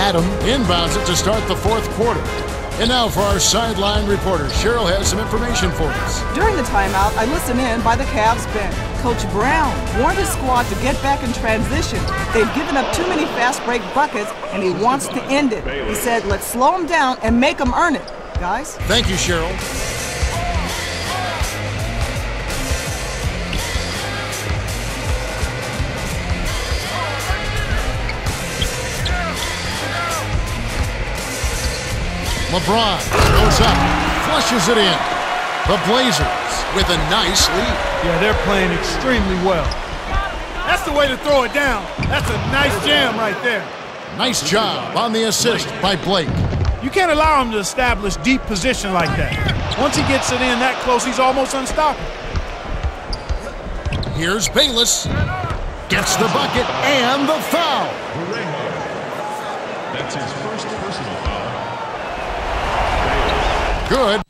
Adam inbounds it to start the fourth quarter. And now for our sideline reporter, Cheryl has some information for us. During the timeout, I listened in by the Cavs bench. Coach Brown warned his squad to get back in transition. They've given up too many fast break buckets, and he wants to end it. He said, let's slow them down and make them earn it. Guys? Thank you, Cheryl. LeBron goes up, flushes it in. The Blazers with a nice lead. Yeah, they're playing extremely well. That's the way to throw it down. That's a nice jam right there. Nice job on the assist by Blake. You can't allow him to establish deep position like that. Once he gets it in that close, he's almost unstoppable. Here's Bayless. Gets the bucket and the foul. That's his first personal foul. Good.